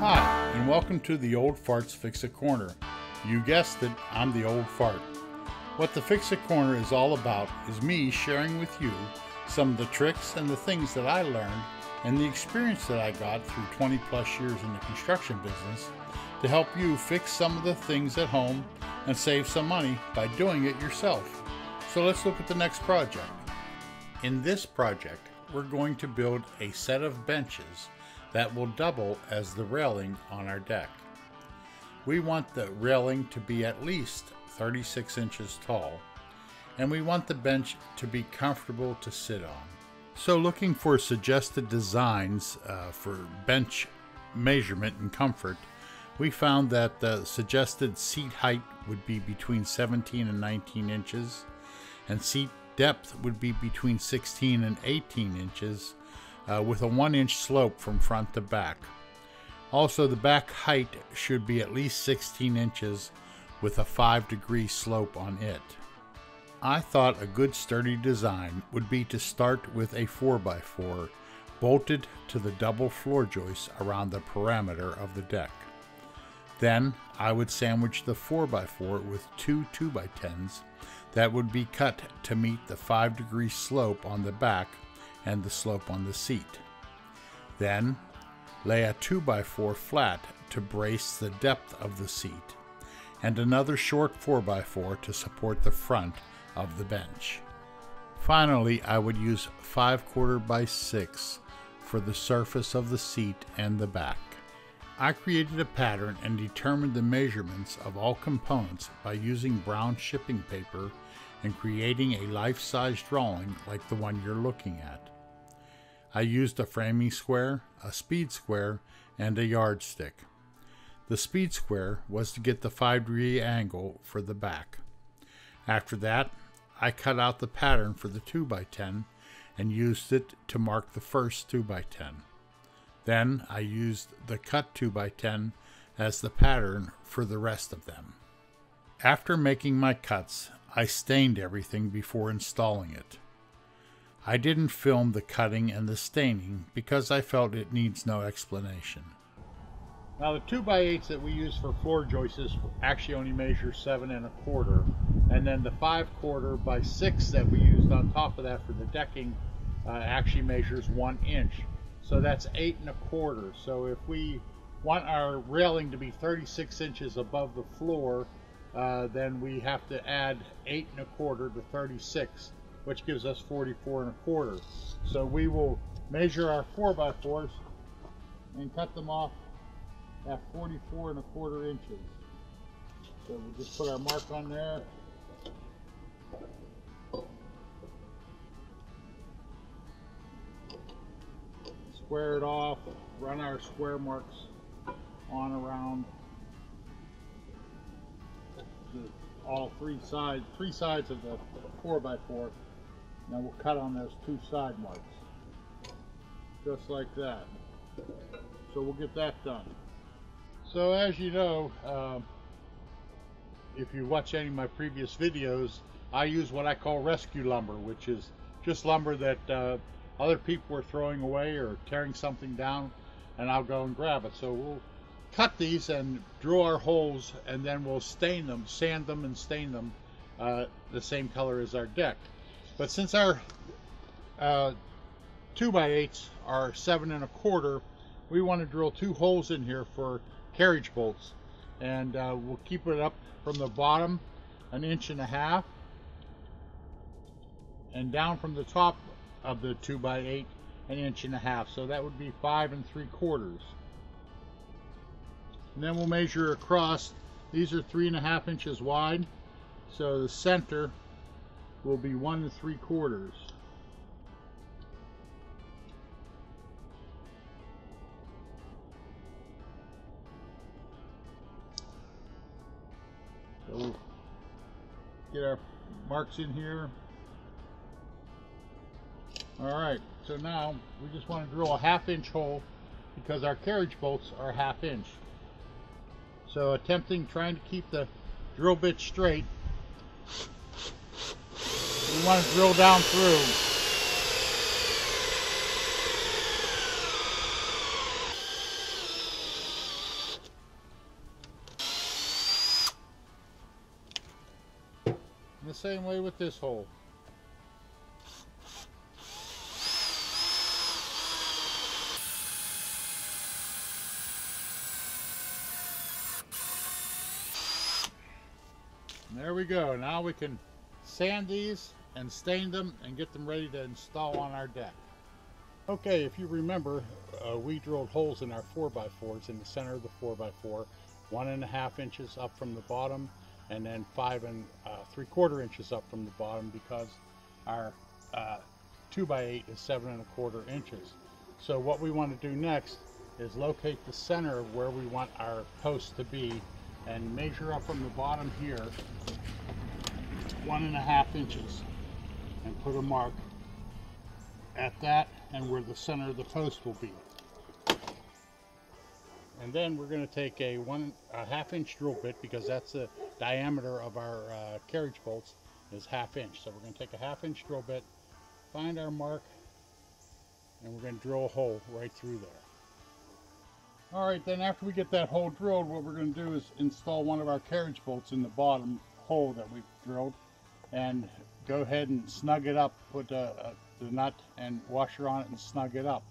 Hi, and welcome to the Old Farts Fix It Corner. You guessed it, I'm the Old Fart. What the Fix It Corner is all about is me sharing with you some of the tricks and the things that I learned and the experience that I got through 20 plus years in the construction business to help you fix some of the things at home and save some money by doing it yourself. So let's look at the next project. In this project, we're going to build a set of benches that will double as the railing on our deck. We want the railing to be at least 36 inches tall, and we want the bench to be comfortable to sit on. So looking for suggested designs uh, for bench measurement and comfort, we found that the suggested seat height would be between 17 and 19 inches, and seat depth would be between 16 and 18 inches, uh, with a 1 inch slope from front to back. Also, the back height should be at least 16 inches with a 5 degree slope on it. I thought a good sturdy design would be to start with a 4x4 bolted to the double floor joists around the perimeter of the deck. Then I would sandwich the 4x4 with two 2x10s that would be cut to meet the 5 degree slope on the back and the slope on the seat. Then lay a 2x4 flat to brace the depth of the seat, and another short 4x4 to support the front of the bench. Finally, I would use 5 quarter by 6 for the surface of the seat and the back. I created a pattern and determined the measurements of all components by using brown shipping paper and creating a life-size drawing like the one you're looking at. I used a framing square, a speed square, and a yardstick. The speed square was to get the 5 degree angle for the back. After that, I cut out the pattern for the 2x10 and used it to mark the first 2x10. Then I used the cut 2x10 as the pattern for the rest of them. After making my cuts, I stained everything before installing it. I didn't film the cutting and the staining because I felt it needs no explanation. Now the 2x8s that we use for floor joists actually only measure 7 and a quarter. And then the 5 quarter by 6 that we used on top of that for the decking uh, actually measures 1 inch. So that's 8 and a quarter. So if we want our railing to be 36 inches above the floor, uh, then we have to add 8 and a quarter to 36 which gives us 44 and a quarter. So we will measure our four by fours and cut them off at 44 and a quarter inches. So we'll just put our mark on there. Square it off, run our square marks on around the, all three sides, three sides of the 4x4. Now we'll cut on those two side marks. Just like that. So we'll get that done. So as you know, uh, if you watch any of my previous videos, I use what I call rescue lumber, which is just lumber that uh, other people are throwing away or tearing something down, and I'll go and grab it. So we'll cut these and drill our holes, and then we'll stain them, sand them and stain them uh, the same color as our deck. But since our uh, 2 by 8s are 7 and a quarter, we want to drill two holes in here for carriage bolts. And uh, we'll keep it up from the bottom an inch and a half and down from the top of the 2 by 8 an inch and a half. So that would be 5 and 3 quarters. And then we'll measure across. These are 3.5 inches wide. So the center will be one and three quarters. So we'll get our marks in here. All right, so now we just want to drill a half inch hole because our carriage bolts are half inch. So attempting, trying to keep the drill bit straight, we want to drill down through. the same way with this hole. There we go. Now we can sand these and stain them and get them ready to install on our deck. Okay, if you remember, uh, we drilled holes in our 4x4s in the center of the 4x4, one and a half inches up from the bottom, and then five and uh, three quarter inches up from the bottom because our uh, 2x8 is seven and a quarter inches. So what we want to do next is locate the center of where we want our post to be and measure up from the bottom here one and a half inches and put a mark at that and where the center of the post will be. And then we're going to take a one a half inch drill bit because that's the diameter of our uh, carriage bolts is half inch. So we're going to take a half inch drill bit, find our mark, and we're going to drill a hole right through there. All right, then after we get that hole drilled, what we're going to do is install one of our carriage bolts in the bottom hole that we drilled and go ahead and snug it up, put a, a, the nut and washer on it and snug it up.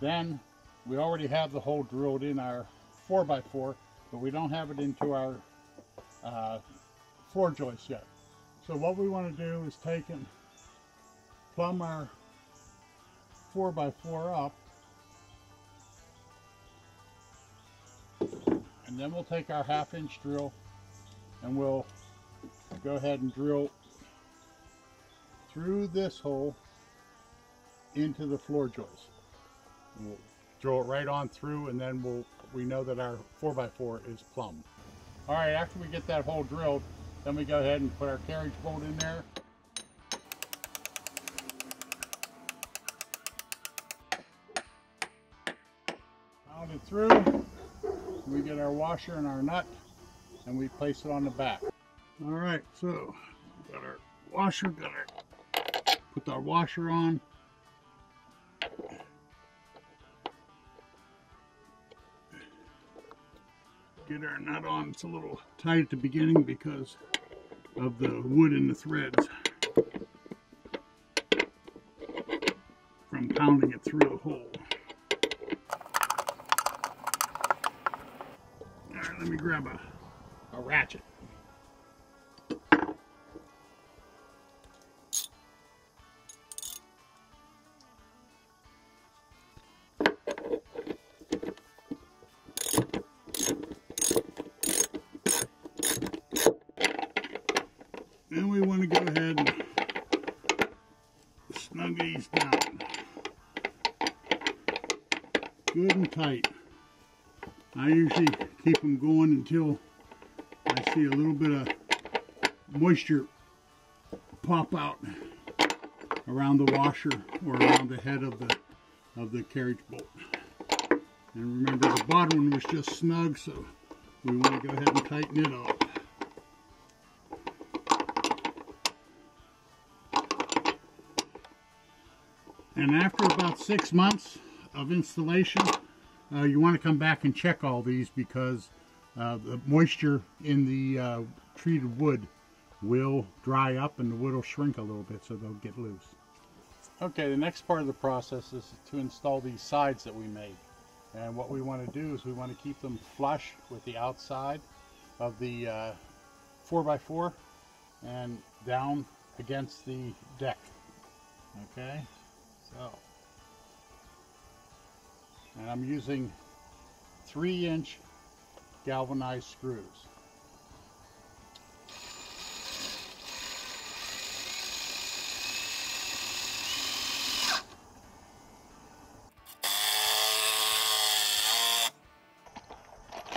Then we already have the hole drilled in our 4x4, but we don't have it into our uh, floor joist yet. So what we want to do is take and plumb our 4x4 up then we'll take our half inch drill and we'll go ahead and drill through this hole into the floor joist. We'll drill it right on through and then we'll we know that our 4x4 is plumb. All right, after we get that hole drilled, then we go ahead and put our carriage bolt in there. Pound it through. We get our washer and our nut and we place it on the back. All right, so we got our washer, got our, put our washer on. Get our nut on, it's a little tight at the beginning because of the wood in the threads from pounding it through the hole. Let me grab a, a ratchet. Then we want to go ahead and snug these down. Good and tight. I usually keep them going until I see a little bit of moisture pop out around the washer or around the head of the of the carriage bolt. And remember the bottom one was just snug so we want to go ahead and tighten it up. And after about six months of installation, uh, you want to come back and check all these because uh, the moisture in the uh, treated wood will dry up and the wood will shrink a little bit so they'll get loose. Okay, the next part of the process is to install these sides that we made. And what we want to do is we want to keep them flush with the outside of the uh, 4x4 and down against the deck. Okay, so and I'm using three inch galvanized screws.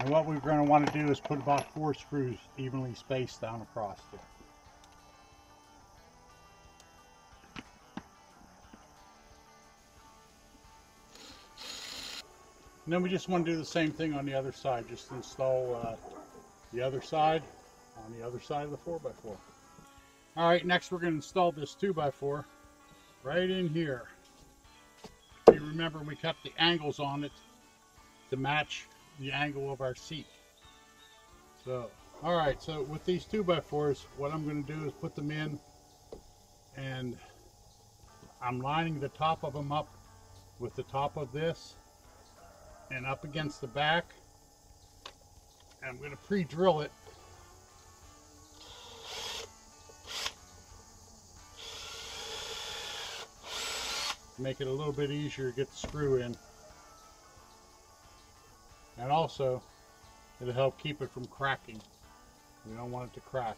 And what we're going to want to do is put about four screws evenly spaced down across there. And then we just want to do the same thing on the other side. Just install uh, the other side on the other side of the 4x4. All right, next we're going to install this 2x4 right in here. You remember we cut the angles on it to match the angle of our seat. So All right, so with these 2x4s, what I'm going to do is put them in and I'm lining the top of them up with the top of this and up against the back. And I'm going to pre-drill it make it a little bit easier to get the screw in. And also, it'll help keep it from cracking. We don't want it to crack.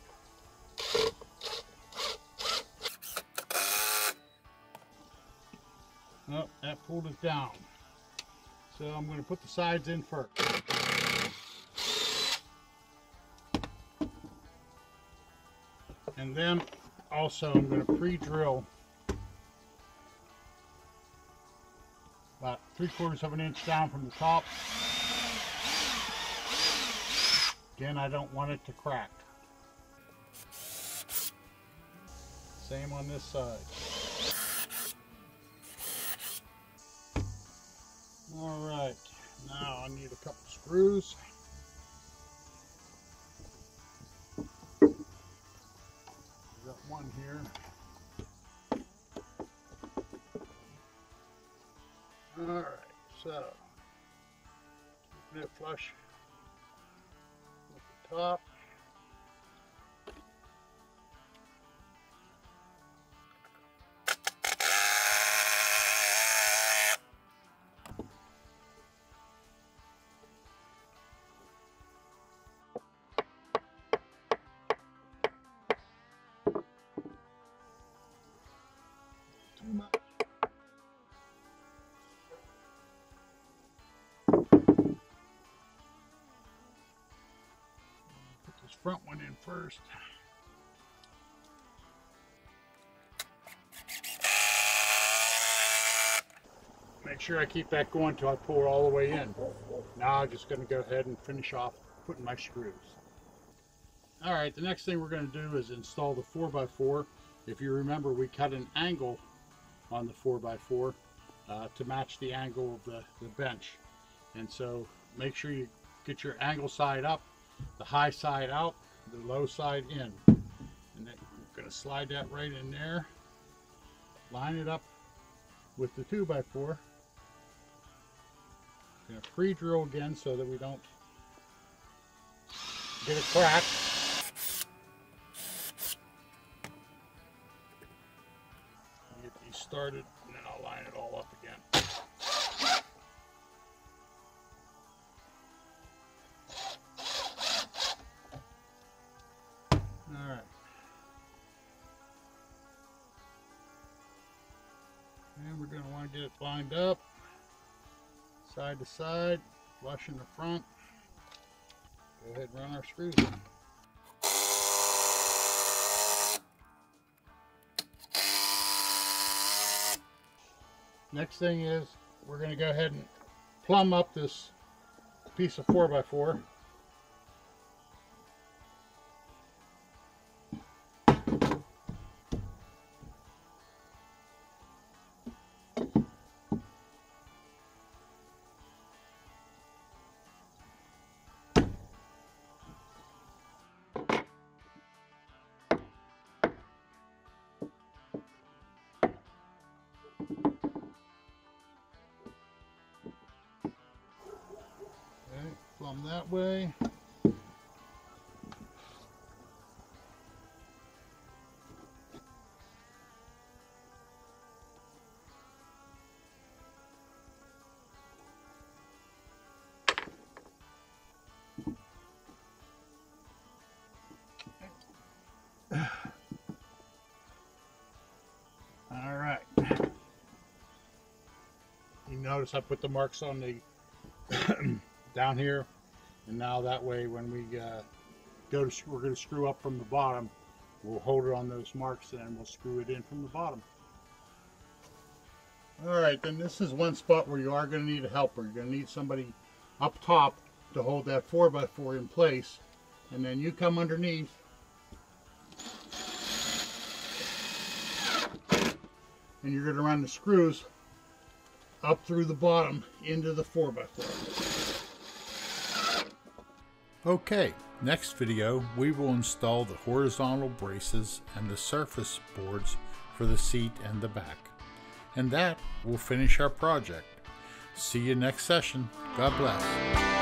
Oh, that pulled it down. So I'm going to put the sides in first. And then also I'm going to pre-drill about three quarters of an inch down from the top. Again, I don't want it to crack. Same on this side. All right, now I need a couple screws. Got one here. All right, so keeping it flush with the top. Front one in first. Make sure I keep that going until I pull it all the way in. Now I'm just going to go ahead and finish off putting my screws. All right, the next thing we're going to do is install the 4x4. If you remember, we cut an angle on the 4x4 uh, to match the angle of the, the bench. And so make sure you get your angle side up, the high side out, the low side in. And then I'm going to slide that right in there. Line it up with the 2x4. Going to pre-drill again so that we don't get a crack. Get these started get it lined up side to side, flush in the front. Go ahead and run our screws in. Next thing is we're going to go ahead and plumb up this piece of 4x4. That way. All right. You notice I put the marks on the down here and now that way when we uh, go to we're going to screw up from the bottom we'll hold it on those marks and we'll screw it in from the bottom. All right then this is one spot where you are going to need a helper. You're going to need somebody up top to hold that 4x4 in place. And then you come underneath. And you're going to run the screws up through the bottom into the 4x4 Okay, Next video, we will install the horizontal braces and the surface boards for the seat and the back. And that will finish our project. See you next session. God bless.